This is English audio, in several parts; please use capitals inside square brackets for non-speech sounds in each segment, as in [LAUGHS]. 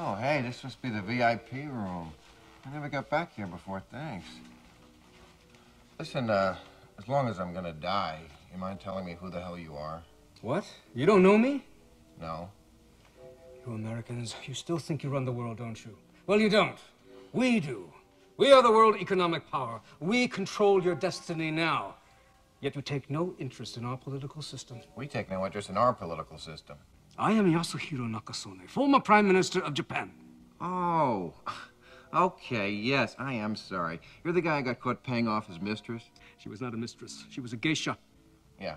Oh, hey, this must be the VIP room. I never got back here before. Thanks. Listen, uh, as long as I'm gonna die, you mind telling me who the hell you are? What? You don't know me? No. You Americans, you still think you run the world, don't you? Well, you don't. We do. We are the world economic power. We control your destiny now. Yet you take no interest in our political system. We take no interest in our political system. I am Yasuhiro Nakasone, former Prime Minister of Japan. Oh, [LAUGHS] okay, yes, I am sorry. You're the guy who got caught paying off his mistress? She was not a mistress. She was a geisha. Yeah.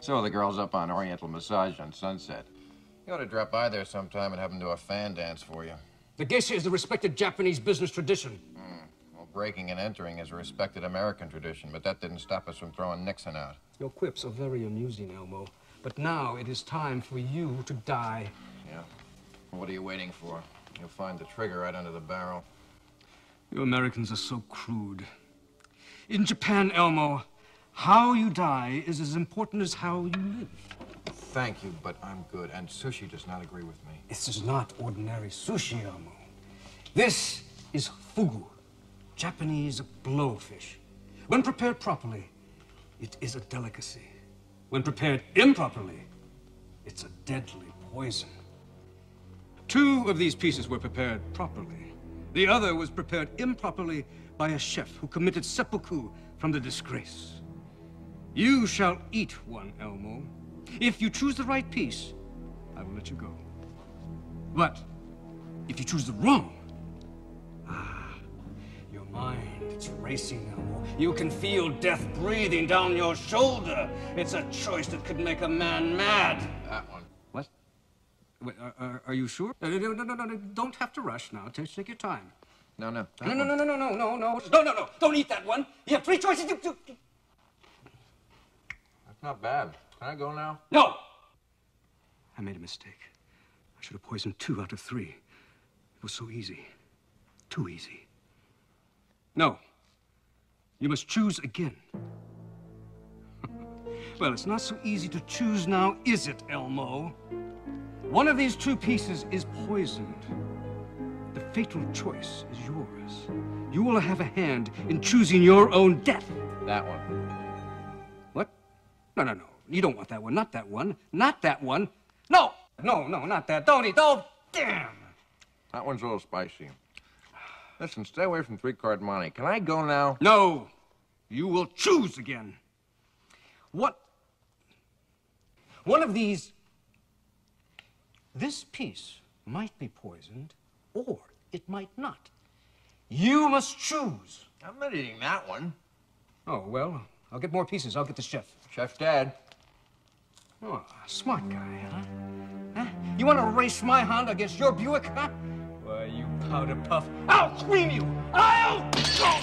So the girl's up on Oriental Massage on Sunset. You ought to drop by there sometime and have them do a fan dance for you. The geisha is a respected Japanese business tradition. Mm. Well, breaking and entering is a respected American tradition, but that didn't stop us from throwing Nixon out. Your quips are very amusing, Elmo. But now it is time for you to die. Yeah. What are you waiting for? You'll find the trigger right under the barrel. You Americans are so crude. In Japan, Elmo, how you die is as important as how you live. Thank you, but I'm good, and sushi does not agree with me. This is not ordinary sushi, Elmo. This is fugu, Japanese blowfish. When prepared properly, it is a delicacy. When prepared improperly, it's a deadly poison. Two of these pieces were prepared properly. The other was prepared improperly by a chef who committed seppuku from the disgrace. You shall eat one, Elmo. If you choose the right piece, I will let you go. But if you choose the wrong, ah, your mind, it's racing, Elmo. You can feel death breathing down your shoulder. It's a choice that could make a man mad. That one. What? Wait, are, are, are you sure? No, no, no, no, no, no. Don't have to rush now. Take, take your time. No, no. No, no, no, no, no, no, no, no. No, no, no. Don't eat that one. You have three choices. You, you, you. That's not bad. Can I go now? No! I made a mistake. I should have poisoned two out of three. It was so easy. Too easy. No. You must choose again. [LAUGHS] well, it's not so easy to choose now, is it, Elmo? One of these two pieces is poisoned. The fatal choice is yours. You will have a hand in choosing your own death. That one. What? No, no, no. You don't want that one. Not that one. Not that one. No! No, no, not that. Don't eat. Oh, damn! That one's a little spicy. Listen, stay away from three-card monte. Can I go now? No! You will choose again. What? One of these. This piece might be poisoned, or it might not. You must choose. I'm not eating that one. Oh, well, I'll get more pieces. I'll get the chef. Chef Dad. Oh, smart guy, huh? huh? You want to race my Honda against your Buick, huh? Why, you powder puff. I'll cream you! I'll... Oh.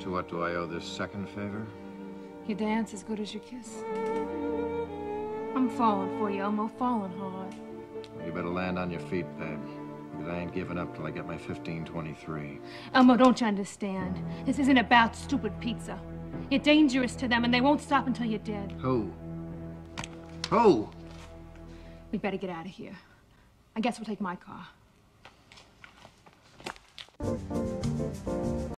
To what do I owe this second favor? You dance as good as you kiss. I'm falling for you, Elmo, falling hard. You better land on your feet, babe. Because I ain't giving up till I get my 1523. Elmo, don't you understand? This isn't about stupid pizza. You're dangerous to them, and they won't stop until you're dead. Who? Who? We better get out of here. I guess we'll take my car.